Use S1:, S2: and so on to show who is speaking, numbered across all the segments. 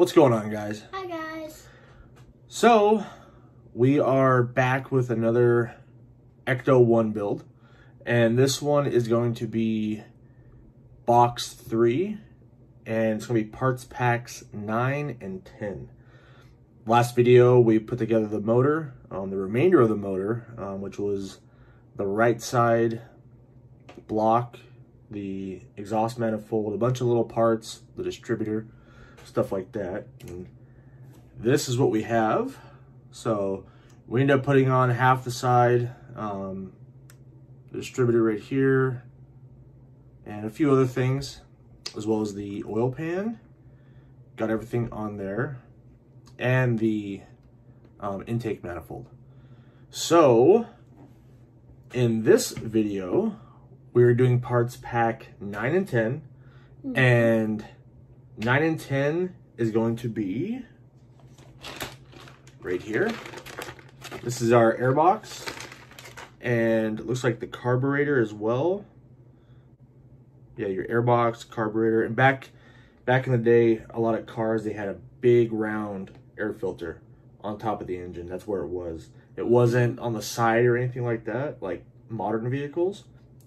S1: What's going on, guys?
S2: Hi, guys.
S1: So, we are back with another Ecto 1 build. And this one is going to be box 3. And it's going to be parts packs 9 and 10. Last video, we put together the motor, um, the remainder of the motor, um, which was the right side block, the exhaust manifold, a bunch of little parts, the distributor, stuff like that. And this is what we have. So we end up putting on half the side, um, the distributor right here, and a few other things, as well as the oil pan. Got everything on there, and the um, intake manifold. So, in this video, we're doing parts pack 9 and 10, mm -hmm. and 9 and 10 is going to be right here. This is our airbox. And it looks like the carburetor as well. Yeah, your airbox, carburetor. And back back in the day, a lot of cars, they had a big round air filter on top of the engine. That's where it was. It wasn't on the side or anything like that, like modern vehicles.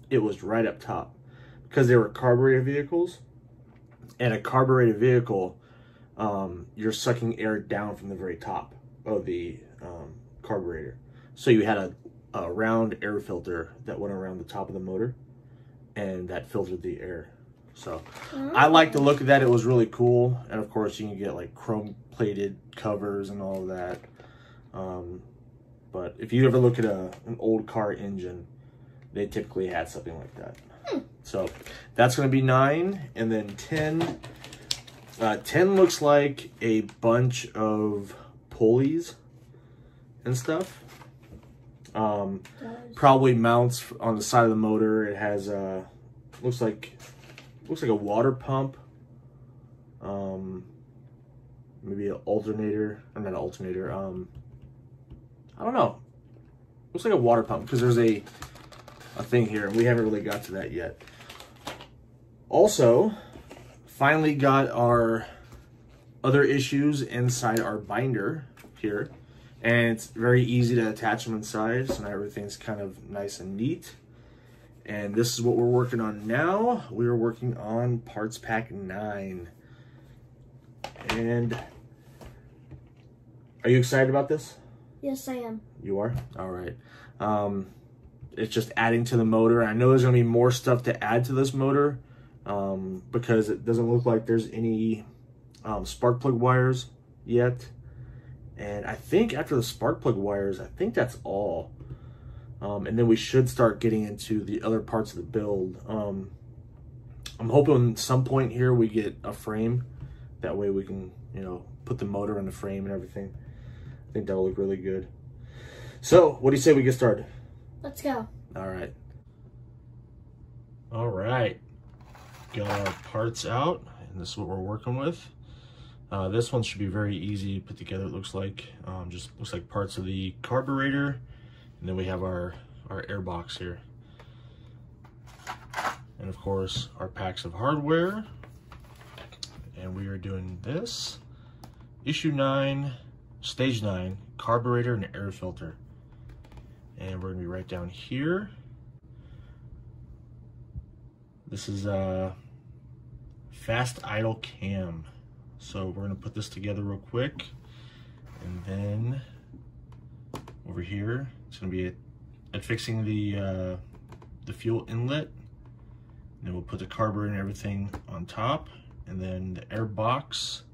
S1: It was right up top. Because they were carburetor vehicles, and a carbureted vehicle, um, you're sucking air down from the very top of the um, carburetor. So you had a, a round air filter that went around the top of the motor and that filtered the air. So. I like the look of that. It was really cool. And of course you can get like chrome plated covers and all of that. Um, but if you ever look at a, an old car engine, they typically had something like that. So that's going to be 9. And then 10. Uh, 10 looks like a bunch of pulleys and stuff. Um, probably mounts on the side of the motor. It has a, looks like, looks like a water pump. Um, maybe an alternator, or not an alternator, um, I don't know. Looks like a water pump because there's a, a thing here. and We haven't really got to that yet. Also, finally got our other issues inside our binder here. And it's very easy to attach them inside, so now everything's kind of nice and neat. And this is what we're working on now. We are working on Parts Pack 9. And are you excited about this?
S2: Yes, I am.
S1: You are? All right. Um, it's just adding to the motor. I know there's going to be more stuff to add to this motor um, because it doesn't look like there's any um, spark plug wires yet. And I think after the spark plug wires, I think that's all. Um, and then we should start getting into the other parts of the build. Um, I'm hoping some point here we get a frame. That way we can, you know, put the motor in the frame and everything. I think that'll look really good. So, what do you say we get started?
S2: Let's go.
S1: All right. All right got our parts out and this is what we're working with. Uh, this one should be very easy to put together, it looks like. Um, just looks like parts of the carburetor. And then we have our, our air box here. And of course, our packs of hardware. And we are doing this. Issue 9, Stage 9, carburetor and air filter. And we're gonna be right down here. This is uh, fast idle cam. So we're gonna put this together real quick. And then over here, it's gonna be at, at fixing the, uh, the fuel inlet. And then we'll put the carburetor and everything on top. And then the air box,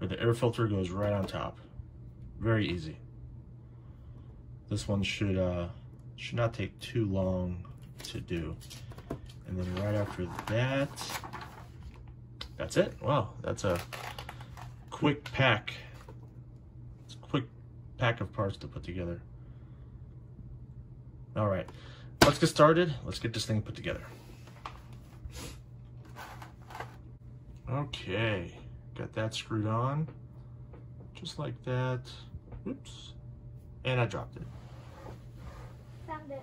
S1: or the air filter goes right on top. Very easy. This one should, uh, should not take too long to do. And then right after that, that's it. Wow, that's a quick pack. It's a quick pack of parts to put together. All right, let's get started. Let's get this thing put together. Okay, got that screwed on, just like that. Oops, and I dropped it.
S2: Found it.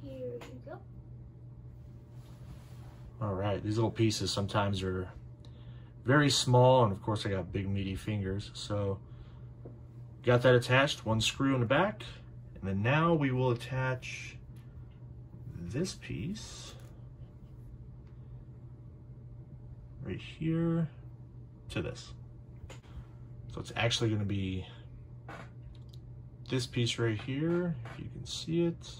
S2: Here you go.
S1: All right, these little pieces sometimes are very small, and of course I got big meaty fingers. So got that attached, one screw in the back, and then now we will attach this piece right here to this. So it's actually going to be this piece right here, if you can see it,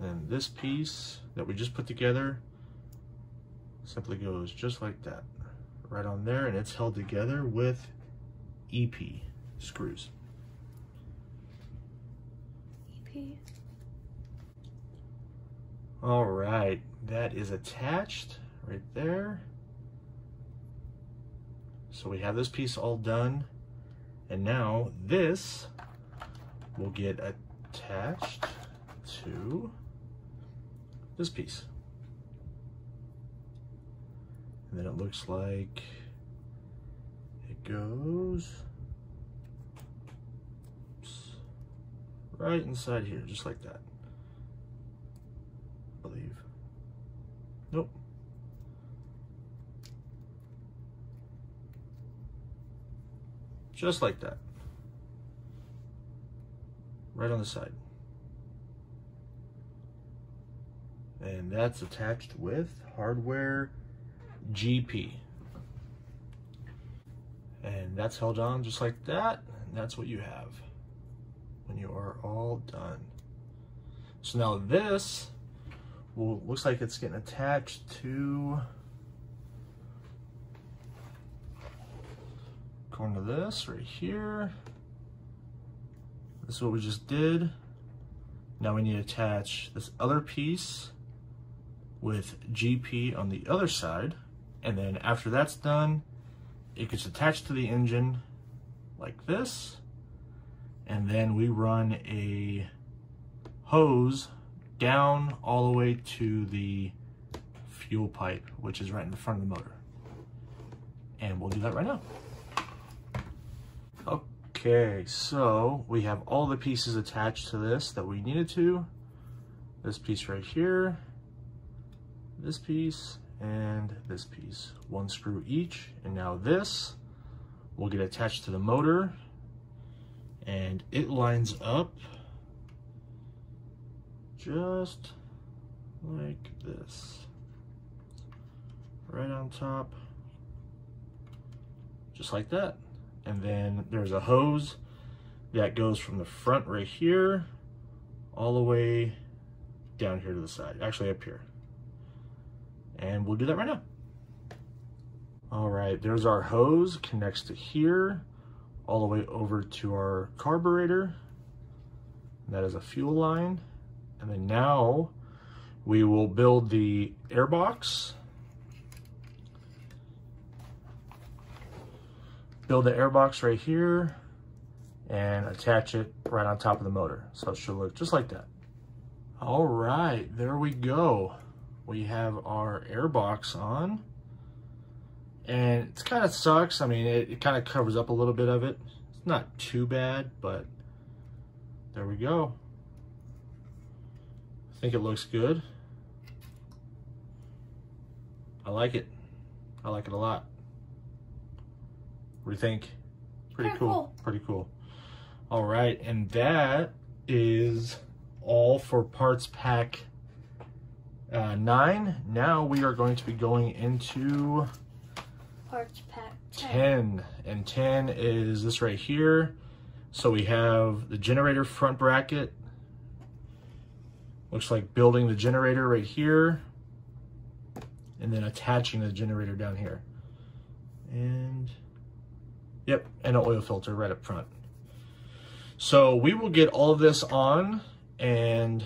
S1: and this piece that we just put together simply goes just like that, right on there, and it's held together with EP screws.
S2: EP.
S1: All right, that is attached right there. So we have this piece all done. And now this will get attached to this piece. And then it looks like it goes right inside here, just like that. I believe. Nope. Just like that. Right on the side. And that's attached with hardware GP. And that's held on just like that. And that's what you have when you are all done. So now this will looks like it's getting attached to according to this right here. This is what we just did. Now we need to attach this other piece with GP on the other side. And then after that's done, it gets attached to the engine like this. And then we run a hose down all the way to the fuel pipe, which is right in the front of the motor. And we'll do that right now. Okay, so we have all the pieces attached to this that we needed to. This piece right here, this piece, and this piece. One screw each, and now this will get attached to the motor, and it lines up just like this. Right on top, just like that. And then there's a hose that goes from the front right here all the way down here to the side, actually up here. And we'll do that right now. All right, there's our hose, connects to here, all the way over to our carburetor. That is a fuel line. And then now we will build the air box build the airbox right here and attach it right on top of the motor. So it should look just like that. All right, there we go. We have our airbox on and it kind of sucks. I mean, it, it kind of covers up a little bit of it. It's not too bad, but there we go. I think it looks good. I like it. I like it a lot. What do you think? Pretty cool. cool. Pretty cool. All right, and that is all for parts pack uh, nine. Now we are going to be going into
S2: parts pack
S1: 10. 10. And 10 is this right here. So we have the generator front bracket. Looks like building the generator right here. And then attaching the generator down here. And Yep, and an oil filter right up front. So we will get all of this on and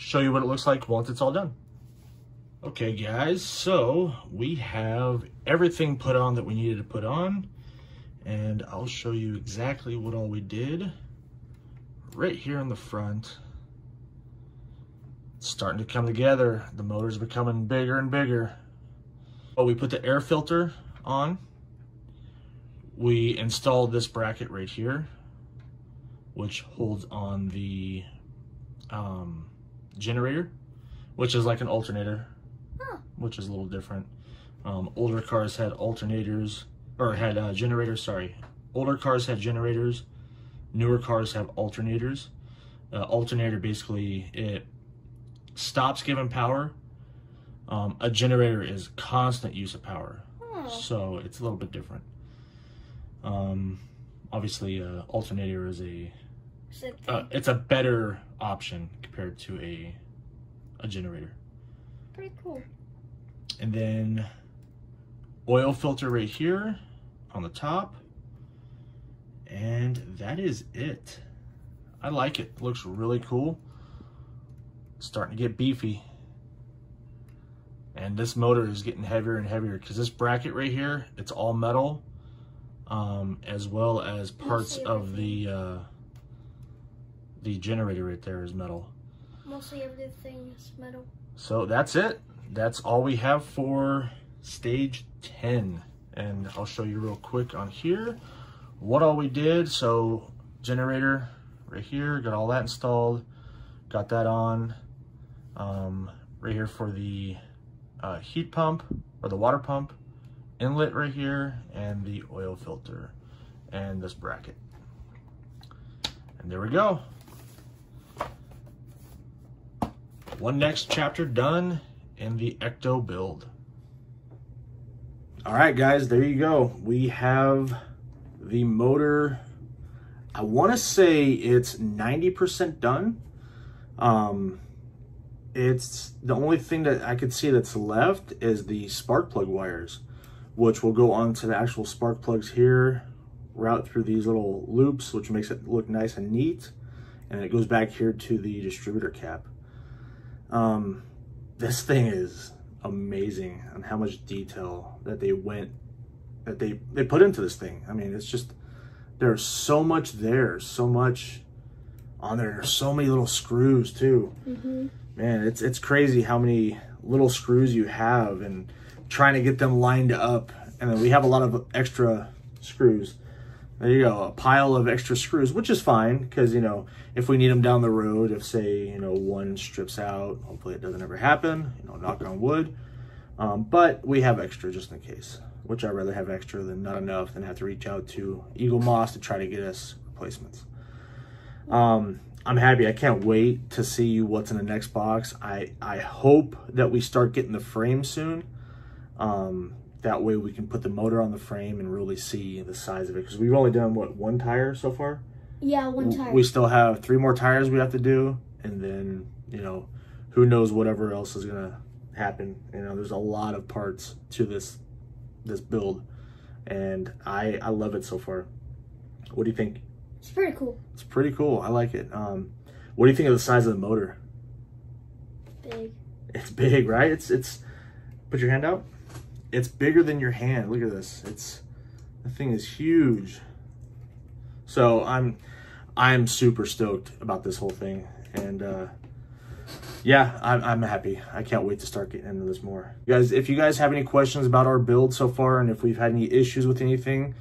S1: show you what it looks like once it's all done. Okay guys, so we have everything put on that we needed to put on and I'll show you exactly what all we did right here in the front. It's starting to come together. The motor's becoming bigger and bigger. Oh, we put the air filter on we installed this bracket right here, which holds on the um, generator, which is like an alternator, huh. which is a little different. Um, older cars had alternators, or had uh, generators, sorry. Older cars had generators. Newer cars have alternators. Uh, alternator basically, it stops giving power. Um, a generator is constant use of power.
S2: Oh.
S1: So it's a little bit different. Um, obviously, uh, alternator is a. uh, it's a better option compared to a a generator.
S2: Pretty cool.
S1: And then oil filter right here on the top. And that is it. I like it. it looks really cool. starting to get beefy. And this motor is getting heavier and heavier because this bracket right here, it's all metal. Um, as well as parts of the uh, the generator right there is metal.
S2: Mostly everything is metal.
S1: So that's it. That's all we have for stage 10. And I'll show you real quick on here what all we did. So generator right here, got all that installed. Got that on. Um, right here for the uh, heat pump or the water pump. Inlet right here and the oil filter and this bracket. And there we go. One next chapter done in the Ecto build. All right, guys, there you go. We have the motor. I want to say it's 90% done. Um, it's the only thing that I could see that's left is the spark plug wires, which will go onto the actual spark plugs here, route through these little loops, which makes it look nice and neat. And it goes back here to the distributor cap. Um, this thing is amazing on how much detail that they went that they they put into this thing. I mean, it's just there's so much there, so much on there. There's so many little screws too.
S2: Mm-hmm.
S1: Man, it's it's crazy how many little screws you have and trying to get them lined up. And then we have a lot of extra screws. There you go, a pile of extra screws, which is fine because, you know, if we need them down the road, if say, you know, one strips out, hopefully it doesn't ever happen, you know, knock on wood. Um, but we have extra just in case, which I'd rather have extra than not enough than have to reach out to Eaglemoss to try to get us replacements. Um, I'm happy. I can't wait to see what's in the next box. I, I hope that we start getting the frame soon. Um, that way we can put the motor on the frame and really see the size of it. Because we've only done, what, one tire so far?
S2: Yeah, one tire.
S1: We still have three more tires we have to do. And then, you know, who knows whatever else is going to happen. You know, there's a lot of parts to this this build. And I, I love it so far. What do you think?
S2: It's pretty cool.
S1: It's pretty cool. I like it. Um, what do you think of the size of the motor?
S2: Big.
S1: It's big, right? It's it's. Put your hand out. It's bigger than your hand. Look at this. It's the thing is huge. So I'm I'm super stoked about this whole thing, and uh, yeah, I'm I'm happy. I can't wait to start getting into this more, guys. If you guys have any questions about our build so far, and if we've had any issues with anything,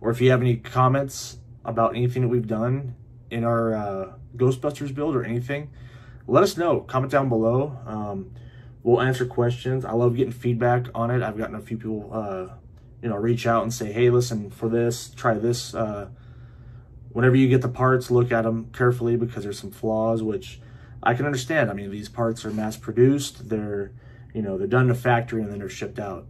S1: or if you have any comments about anything that we've done in our uh, Ghostbusters build or anything, let us know. Comment down below. Um, we'll answer questions. I love getting feedback on it. I've gotten a few people, uh, you know, reach out and say, hey, listen, for this, try this. Uh, whenever you get the parts, look at them carefully because there's some flaws, which I can understand. I mean, these parts are mass produced. They're, you know, they're done in a factory and then they're shipped out.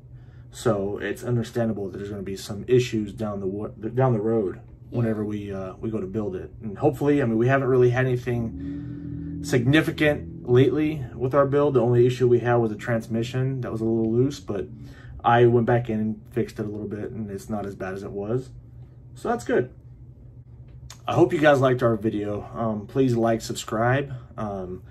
S1: So it's understandable that there's going to be some issues down the down the road whenever we uh, we go to build it. And hopefully, I mean, we haven't really had anything significant lately with our build. The only issue we had was a transmission that was a little loose, but I went back in and fixed it a little bit, and it's not as bad as it was. So that's good. I hope you guys liked our video. Um, please like, subscribe, um,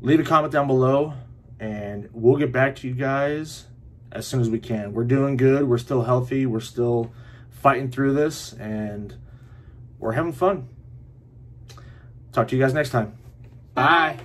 S1: leave a comment down below, and we'll get back to you guys as soon as we can. We're doing good. We're still healthy. We're still fighting through this, and we're having fun. Talk to you guys next time. Bye.